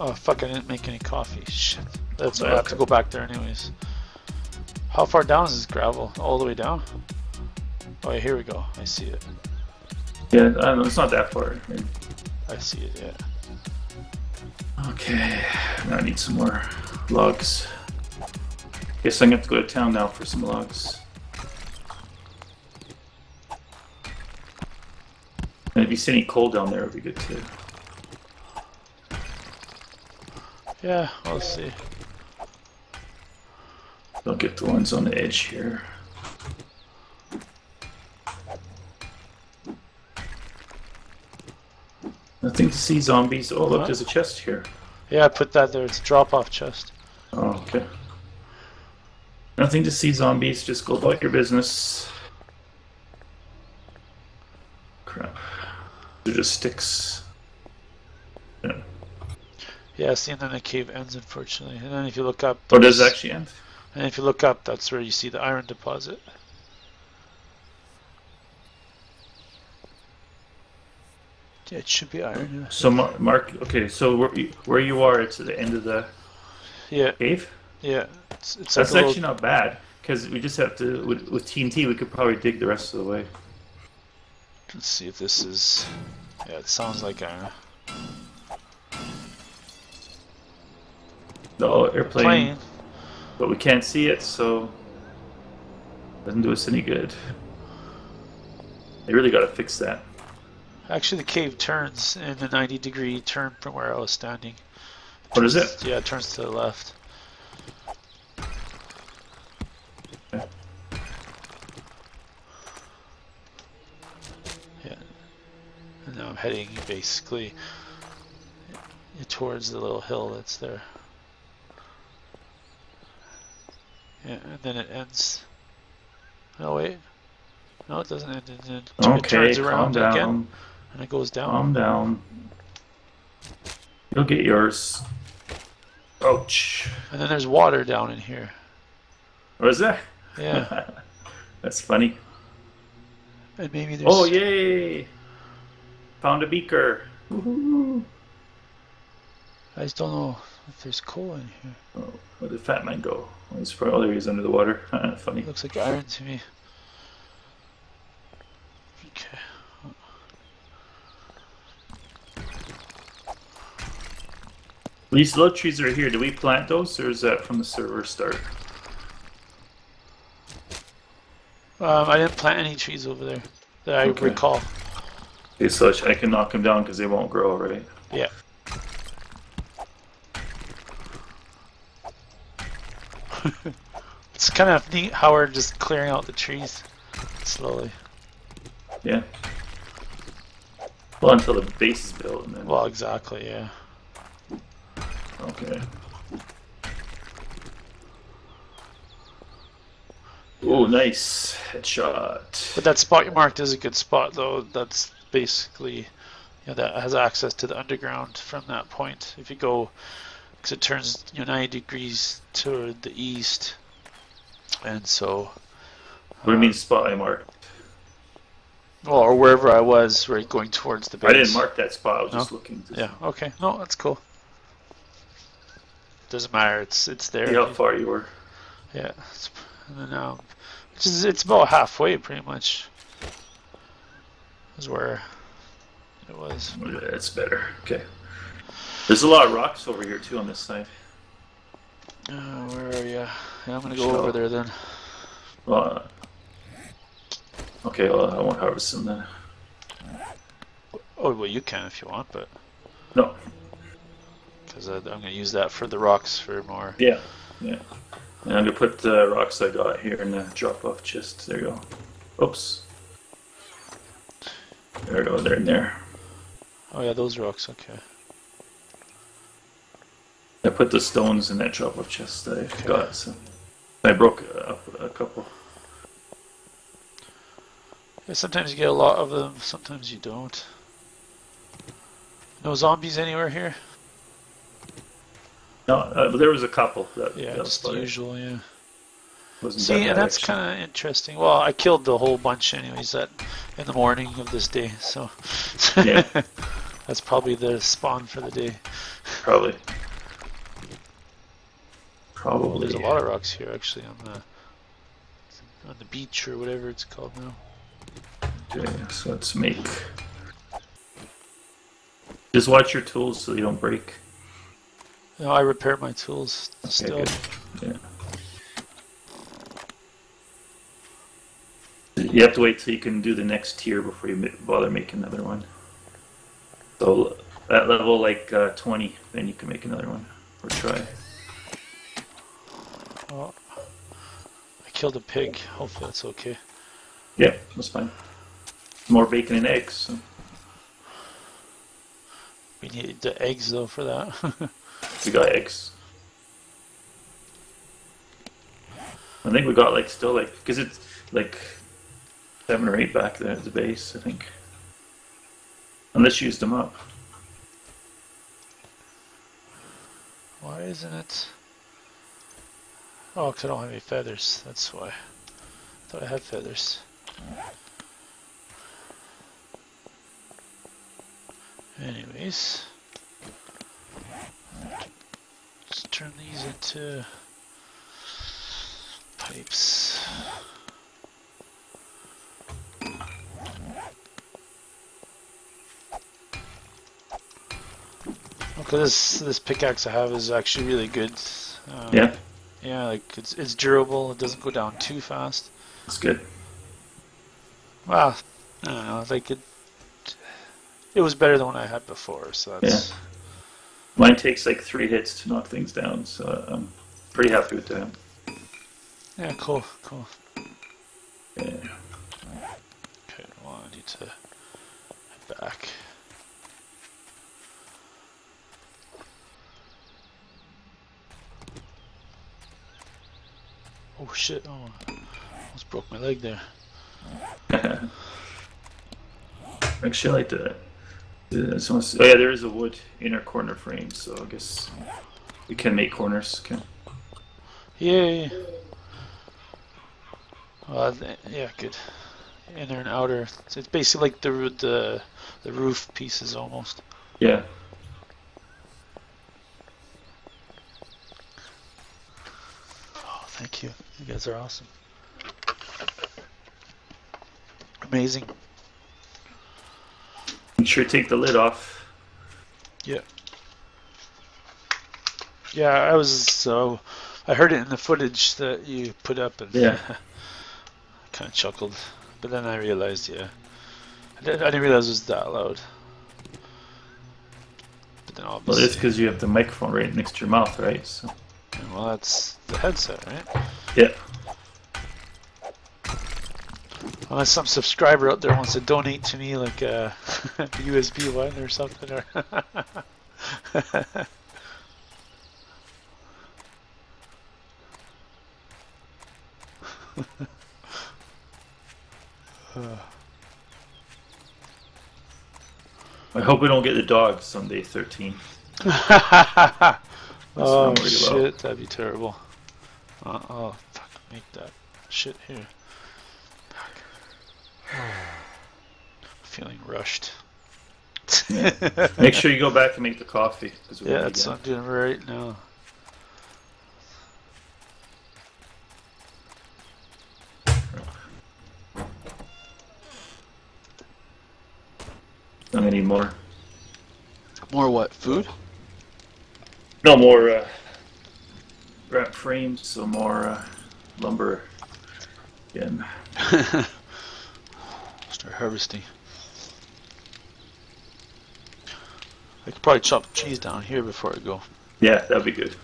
Oh fuck! I didn't make any coffee. Shit. That's why I have to go back there anyways. How far down is this gravel? All the way down? Oh yeah, here we go. I see it. Yeah, I don't know, it's not that far. I see it. Yeah. Okay, now I need some more logs. Guess I'm gonna have to go to town now for some logs. And if you see any coal down there, it would be good too. Yeah, we'll see. I'll get the ones on the edge here. Nothing to see zombies. Oh look, What? there's a chest here. Yeah, I put that there. It's a drop-off chest. Oh, okay. Nothing to see zombies, just go about your business. Crap. They're just sticks. Yeah. See, and then the cave ends, unfortunately. And then if you look up, Oh, does it actually end? And if you look up, that's where you see the iron deposit. Yeah, it should be iron. So, Mark, okay, so where you, where you are, it's at the end of the Yeah, cave? yeah. It's, it's That's like actually little, not bad, because we just have to, with, with TNT, we could probably dig the rest of the way. Let's see if this is. Yeah, it sounds like iron. The airplane, Plane. but we can't see it, so doesn't do us any good. They really got to fix that. Actually, the cave turns in a 90 degree turn from where I was standing. What is Turns- it? Yeah, it turns to the left. Yeah. And now I'm heading basically towards the little hill that's there. Yeah, and then it ends. No, wait. No, it doesn't end. It, it, it Okay, turns calm around down. again and it goes down. Calm down. You'll get yours. Ouch. And then there's water down in here. What is that? Yeah. That's funny. and maybe there's. Oh, yay! Found a beaker. Woohoo. I just don't know if there's coal in here. Oh, where did Fat Man go? Oh, he's probably, oh, there he is under the water. funny. Looks like iron to me. Okay. These little trees are here, do we plant those or is that from the server start? Um, I didn't plant any trees over there that I Okay. recall. Okay, so I can knock them down because they won't grow, right? Yeah. It's kind of neat how we're just clearing out the trees slowly. Yeah. Well, until the base is built and then. Well, exactly, yeah. Okay. Oh, nice headshot. But that spot you marked is a good spot, though. That's basically, you know, that has access to the underground from that point. If you go, because it turns you know 90 degrees to the east, and so. What do you mean spot I marked? Well, or wherever I was, right, going towards the base. I didn't mark that spot. I was just looking. To Yeah. Okay. No, that's cool. Doesn't matter. It's it's there. see how far you were. Yeah. It's, and then um, which is it's about halfway, pretty much. Is where it was. Yeah, That's better. Okay. There's a lot of rocks over here too on this side. Uh, where are you? Yeah, I'm gonna go Sure. over there then. Well, uh, okay, well, I won't harvest them then. Oh well, you can if you want, but No. because I'm gonna use that for the rocks for more. Yeah. Yeah. And I'm gonna put the rocks I got here in the drop-off chest. There you go. Oops. There we go. They're in there. Oh yeah, those rocks. Okay. I put the stones in that drop-off chest I got. So I broke up a couple. Yeah, sometimes you get a lot of them. Sometimes you don't. No zombies anywhere here. No, uh, there was a couple. That, Yeah, that just about the it. usual. Yeah. Wasn't See, that and that's kind of interesting. Well, I killed the whole bunch anyways that in the morning of this day, so Yeah. That's probably the spawn for the day. Probably. Probably. There's a lot of rocks here actually on the on the beach or whatever it's called now. Okay, so let's make. Just watch your tools so you don't break. No, I repair my tools Okay, still. good. Yeah. You have to wait till you can do the next tier before you bother making another one. So at level like uh, 20, then you can make another one or try. Oh, I killed a pig. Hopefully that's okay. Yeah, that's fine. More bacon and eggs. So. We need the eggs though for that. We got eggs. I think we got like still like because it's like seven or eight back there at the base. I think, unless you used them up. why isn't it? Oh, 'cause I don't have any feathers. That's why. I thought I had feathers. Anyways. Let's turn these into pipes. Okay, this this pickaxe I have is actually really good. Um, Yeah, Yeah, like it's it's durable. It doesn't go down too fast. that's good. Well, I don't know. Like it, it was better than what I had before. So that's Mine takes like three hits to knock things down, so I'm pretty happy with that. yeah, cool, cool. Yeah. Okay, well, I need to head back. Oh shit! Oh, almost broke my leg there. Actually, I like that. Oh yeah, there is a wood inner corner frame, so I guess we can make corners. Can. Yay! Well, th- yeah, good. Inner and outer. So it's basically like the the the roof pieces almost. Yeah. Oh, thank you. Guys are awesome. Amazing. Make sure to take the lid off. Yeah. Yeah, I was so I heard it in the footage that you put up and Yeah. kind of chuckled, but then I realized, yeah, I didn't, I didn't realize it was that loud. But then Well, obviously, it's because you have the microphone right next to your mouth, right? So. well, that's the headset, right? Yeah. Unless some subscriber out there wants to donate to me like a USB one or something, or I hope we don't get the dog Sunday 13. oh shit, that'd be terrible. Uh, oh, fuck, make that shit here. Feeling rushed. Make sure you go back and make the coffee. Yeah, that's what I'm doing right now. I'm gonna need more. More what? Food? No more uh, wrap frames, so more uh, lumber. Again. Start harvesting. I could probably chop cheese down here before I go. Yeah, that'd be good.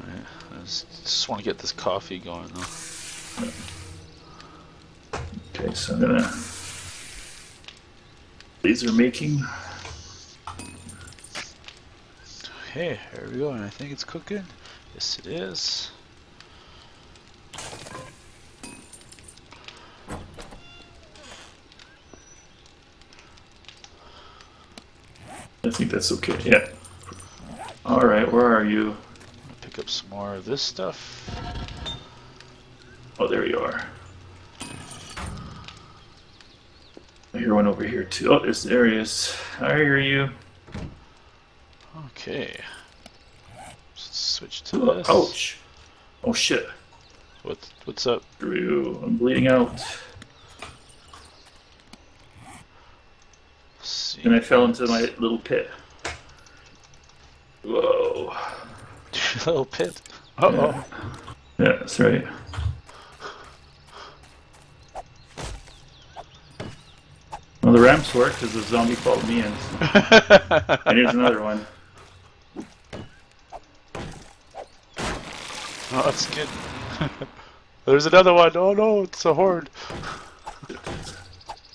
Alright, I just, just want to get this coffee going though. Okay, so I'm gonna. These are making. Okay, here we go, and I think it's cooking. Yes, it is. Think that's okay. Yeah. All right, where are you? Pick up some more of this stuff. Oh, there you are. I hear one over here too. Oh, there's there he is. I hear you. Okay. Let's switch to this. Ouch! Oh shit! What, what's up? Drew, I'm bleeding out. Let's see. And I fell into my little pit. Whoa. little pit. Uh oh. Yeah, that's right. Well, the ramps work because the zombie followed me in. And here's another one. Oh, that's good. There's another one. Oh no, it's a horde.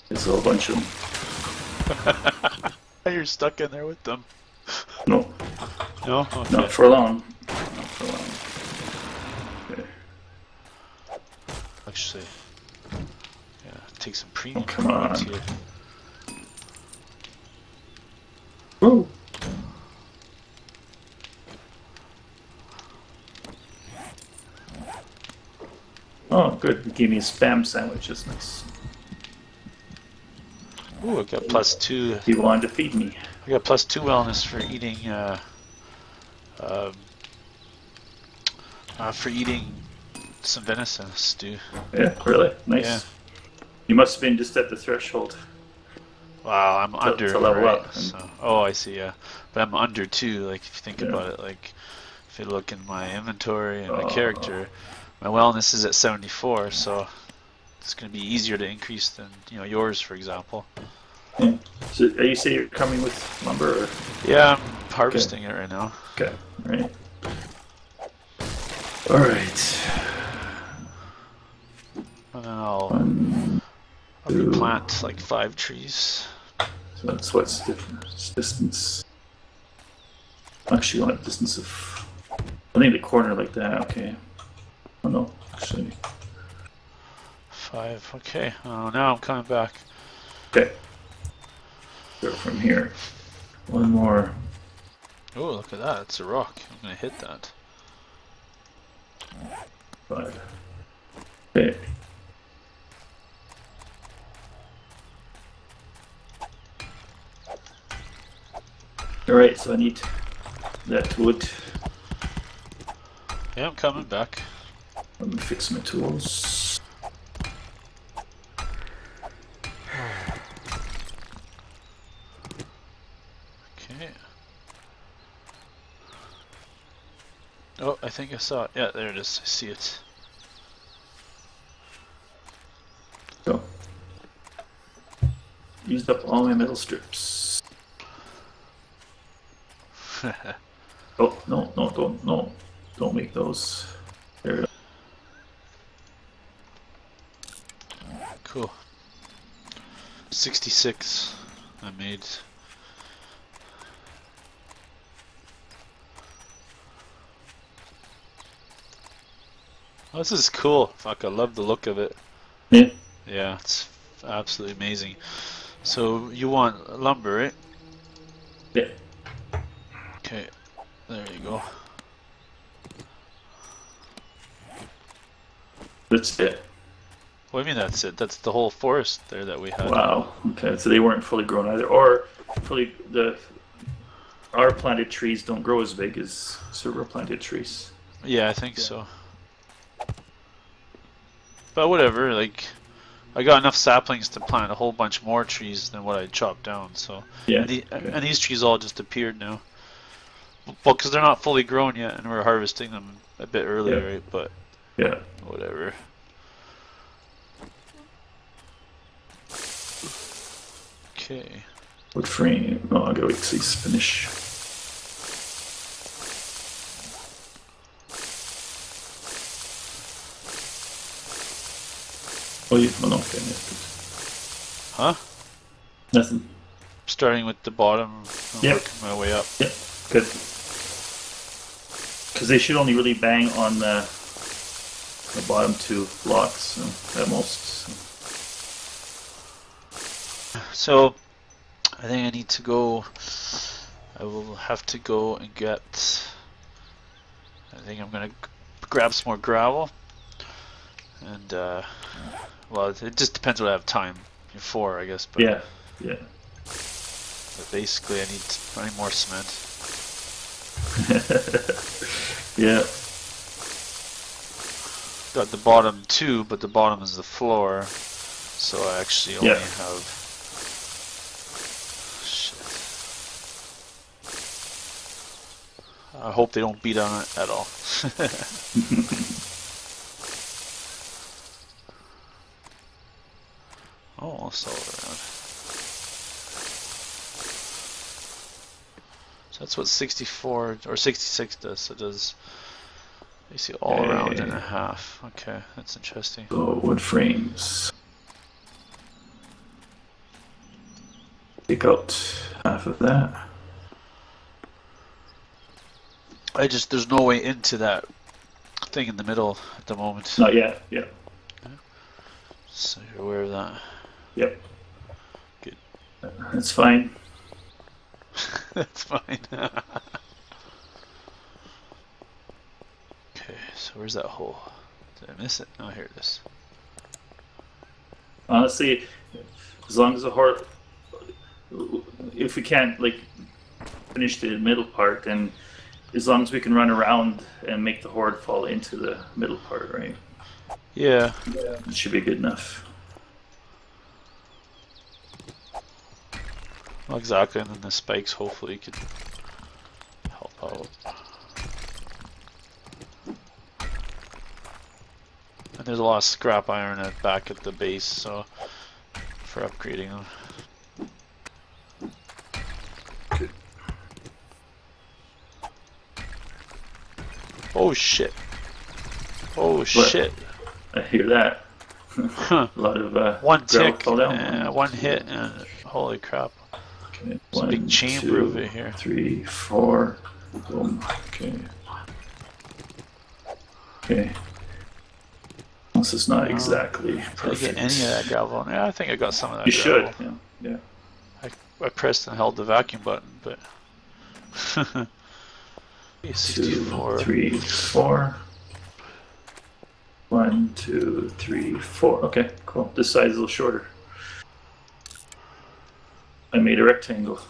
There's a whole bunch of them. You're stuck in there with them. No, No? Okay. not for long. Not for long. Okay. Actually, yeah, take some Oh, premium come on. here. Woo! Oh, good. Gave me a spam sandwich. That's nice. Ooh, I got plus two. He wanted to feed me. I got plus two wellness for eating. Uh, um, uh, for eating some venison stew. Yeah, really? Nice. Yeah. You must have been just at the threshold. Wow, I'm under. to level right? up, So, oh, I see. Yeah, but I'm under too. Like if you think Yeah. about it, like if you look in my inventory and my Oh. character, my wellness is at 74, so it's going to be easier to increase than you know yours, for example. Yeah. So, are you say you're coming with lumber? Or? Yeah, I'm harvesting it right now. Okay, right. All right. And then I'll, One, I'll replant like five trees. so that's what's the? Distance. Actually, on a distance of. I think the corner like that. Okay. Oh no, actually. Five. Okay. Oh, now I'm coming back. Okay. Go from here. One more. Oh, look at that. It's a rock. I'm going to hit that. Five. Okay. Alright, so I need that wood. Yeah, I'm coming back. Let me fix my tools. Okay. Oh, I think I saw it. Yeah, there it is. I see it. Go. Used up all my metal strips. Oh, no, no, don't, no. Don't make those. There cool. 66 I made. Oh, this is cool. Fuck, I love the look of it. Yeah. Yeah, it's absolutely amazing. So you want lumber, right? Yeah. Okay, there you go. That's it. What do you mean that's it? That's the whole forest there that we had. Wow. Okay, so they weren't fully grown either, or fully the our planted trees don't grow as big as server planted trees. Yeah, I think so. But whatever, like I got enough saplings to plant a whole bunch more trees than what I chopped down. So Yeah. and, the, okay. and these trees all just appeared now. Well, because they're not fully grown yet, and we're harvesting them a bit earlier, Yeah. right? But Yeah. whatever. Okay. Wood frame. No, I'll go wait till he's finished. Oh, you, oh no, okay, yeah, Huh? nothing. Starting with the bottom, Yep. working my way up. Yeah, good. Because they should only really bang on the, the bottom two blocks so, at most. So. So, I think I need to go. I will have to go and get. I think I'm gonna grab some more gravel. And, uh, well, it just depends what I have time for, I guess. But, Yeah, yeah. but basically, I need, I need more cement. yeah. Got the bottom two, but the bottom is the floor. So I actually only Yeah. have. Shit. I hope they don't beat on it at all. Oh, Almost all around. So that's what 64 or 66 does. So it does basically all around and a half. Okay, that's interesting. So wood frames. Take out half of that. I just there's no way into that thing in the middle at the moment. Not yet. Yeah. So you're aware of that. Yep. Good. That's fine. That's fine. okay, so where's that hole? Did I miss it? Oh, here it is. Honestly, as long as the horde, if we can't like finish the middle part, then as long as we can run around and make the horde fall into the middle part, right? Yeah. Yeah. It should be good enough. Exactly, and then the spikes hopefully could help out. And there's a lot of scrap iron at back at the base, so for upgrading them. Oh shit! Oh shit! I hear that. A lot of uh, One tick, fell down. uh, one hit, and holy crap! A big chamber two, over here. Three, four. Oh Boom. Okay. Okay. This is not oh. exactly perfect. Did I get any of that gravel? Yeah, I think I got some of that. You should. Yeah. Yeah. I I pressed and held the vacuum button, but. Two, 64. three, four. One, two, three, four. Okay, cool. This side's a little shorter. I made a rectangle.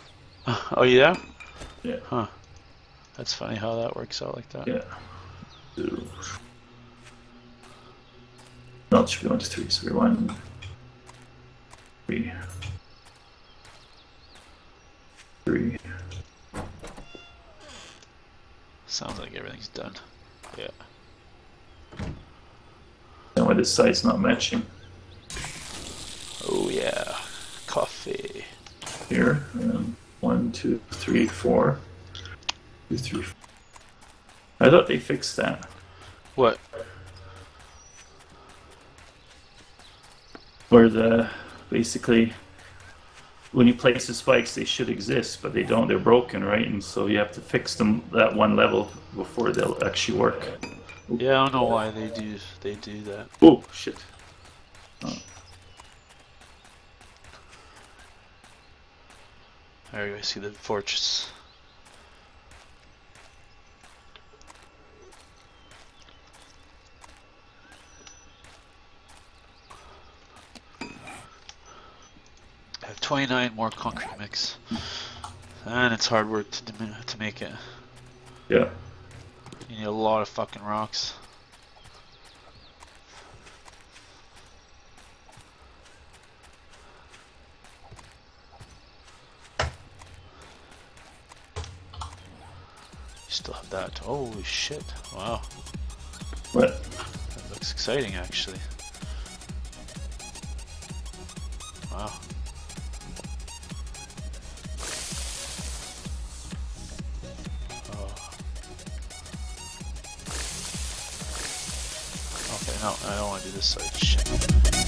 Oh, yeah? Yeah. Huh. That's funny how that works out like that. Yeah. Two. No, it should be one, two, three. So we're one, three, three. Sounds like everything's done. Yeah. And why this side's not matching Oh, yeah. Coffee. Here. Um, one, two, three, four. Two, three. Four. I thought they fixed that. What? Where the basically when you place the spikes they should exist, but they don't. They're broken, right? And so you have to fix them that one level before they'll actually work. Yeah, I don't know why they do they do that. Oh shit. There you see the fortress. I have 29 more concrete mix. And it's hard work to, to make it. Yeah. You need a lot of fucking rocks. Still have that. Holy shit. Wow. What? That looks exciting actually. Wow. Oh. Okay, no, I don't want to do this side. Shit.